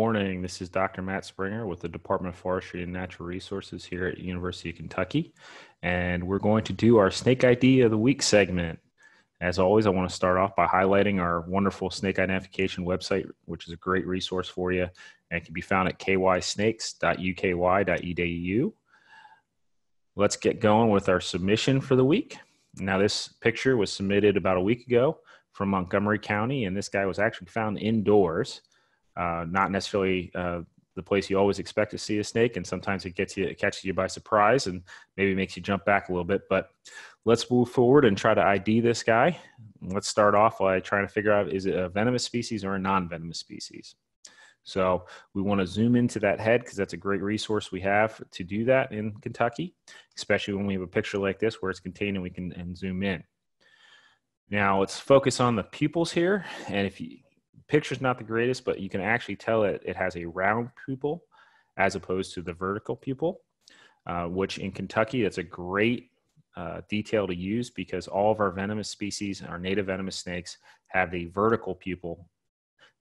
Good morning. This is Dr. Matt Springer with the Department of Forestry and Natural Resources here at University of Kentucky, and we're going to do our Snake ID of the Week segment. As always, I want to start off by highlighting our wonderful snake identification website, which is a great resource for you and can be found at kysnakes.uky.edu. Let's get going with our submission for the week. Now, this picture was submitted about a week ago from Montgomery County, and this guy was actually found indoors uh, not necessarily uh, the place you always expect to see a snake, and sometimes it gets you, it catches you by surprise, and maybe makes you jump back a little bit. But let's move forward and try to ID this guy. Let's start off by trying to figure out is it a venomous species or a non-venomous species. So we want to zoom into that head because that's a great resource we have to do that in Kentucky, especially when we have a picture like this where it's contained and we can and zoom in. Now let's focus on the pupils here. And if you, picture's not the greatest, but you can actually tell it, it has a round pupil as opposed to the vertical pupil, uh, which in Kentucky, that's a great uh, detail to use because all of our venomous species, and our native venomous snakes, have the vertical pupil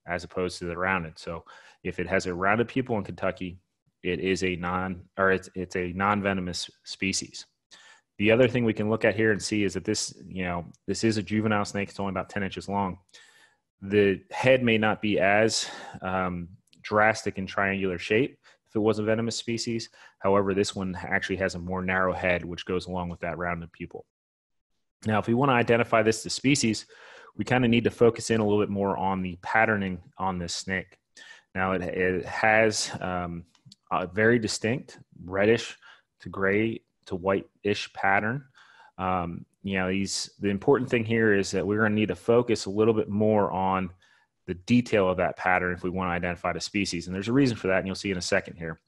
as opposed to the rounded. So if it has a rounded pupil in Kentucky, it is a non or it's it's a non-venomous species. The other thing we can look at here and see is that this, you know, this is a juvenile snake. It's only about 10 inches long the head may not be as um, drastic in triangular shape if it was a venomous species. However, this one actually has a more narrow head, which goes along with that rounded pupil. Now, if we want to identify this as species, we kind of need to focus in a little bit more on the patterning on this snake. Now, it, it has um, a very distinct reddish to gray to white-ish pattern. Um, you know, these the important thing here is that we're going to need to focus a little bit more on the detail of that pattern if we want to identify the species. And there's a reason for that, and you'll see in a second here.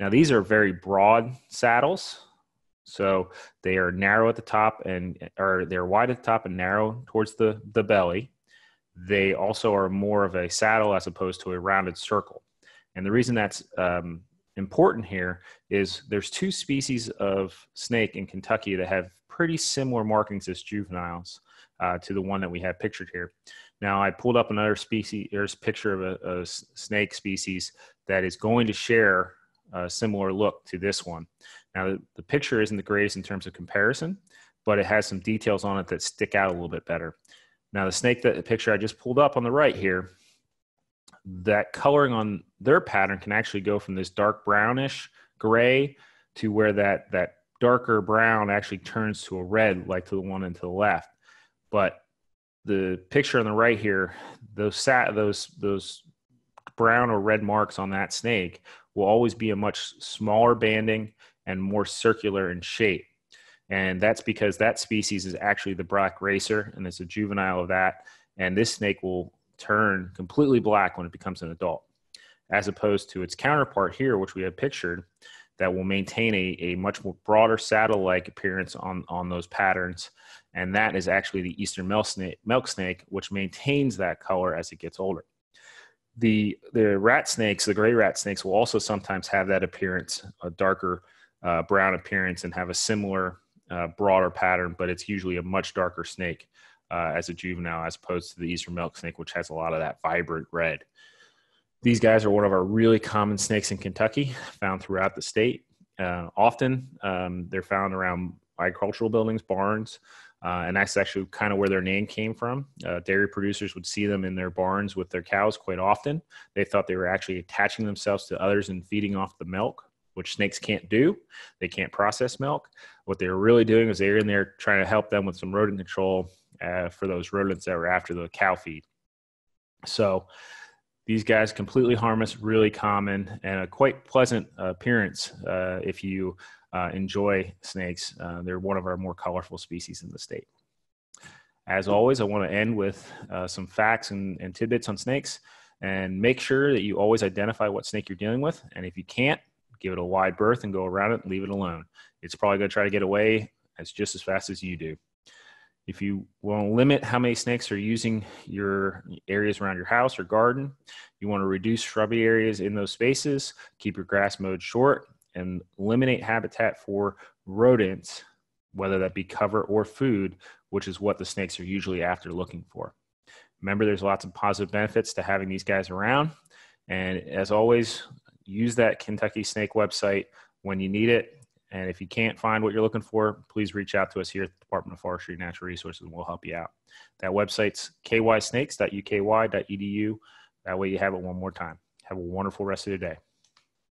Now, these are very broad saddles. So they are narrow at the top and or they're wide at the top and narrow towards the, the belly. They also are more of a saddle as opposed to a rounded circle. And the reason that's um, important here is there's two species of snake in Kentucky that have pretty similar markings as juveniles uh, to the one that we have pictured here. Now, I pulled up another species, there's a picture of a, a snake species that is going to share a similar look to this one. Now, the, the picture isn't the greatest in terms of comparison, but it has some details on it that stick out a little bit better. Now, the snake that the picture I just pulled up on the right here, that coloring on their pattern can actually go from this dark brownish gray to where that that darker brown actually turns to a red like to the one into the left. But the picture on the right here those sat those those brown or red marks on that snake will always be a much smaller banding and more circular in shape. And that's because that species is actually the black racer and it's a juvenile of that. And this snake will turn completely black when it becomes an adult as opposed to its counterpart here which we have pictured that will maintain a, a much more broader saddle-like appearance on, on those patterns. And that is actually the eastern milk snake, milk snake, which maintains that color as it gets older. The, the rat snakes, the gray rat snakes, will also sometimes have that appearance, a darker uh, brown appearance, and have a similar uh, broader pattern, but it's usually a much darker snake uh, as a juvenile as opposed to the eastern milk snake, which has a lot of that vibrant red. These guys are one of our really common snakes in Kentucky, found throughout the state. Uh, often um, they're found around agricultural buildings, barns, uh, and that's actually kind of where their name came from. Uh, dairy producers would see them in their barns with their cows quite often. They thought they were actually attaching themselves to others and feeding off the milk, which snakes can't do. They can't process milk. What they were really doing is they were in there trying to help them with some rodent control uh, for those rodents that were after the cow feed. So these guys completely harmless, really common, and a quite pleasant appearance uh, if you uh, enjoy snakes. Uh, they're one of our more colorful species in the state. As always, I want to end with uh, some facts and, and tidbits on snakes and make sure that you always identify what snake you're dealing with. And if you can't, give it a wide berth and go around it and leave it alone. It's probably going to try to get away as just as fast as you do. If you want to limit how many snakes are using your areas around your house or garden, you want to reduce shrubby areas in those spaces, keep your grass mowed short, and eliminate habitat for rodents, whether that be cover or food, which is what the snakes are usually after looking for. Remember, there's lots of positive benefits to having these guys around. And as always, use that Kentucky Snake website when you need it. And if you can't find what you're looking for, please reach out to us here at the Department of Forestry and Natural Resources and we'll help you out. That website's kysnakes.uky.edu. That way you have it one more time. Have a wonderful rest of the day.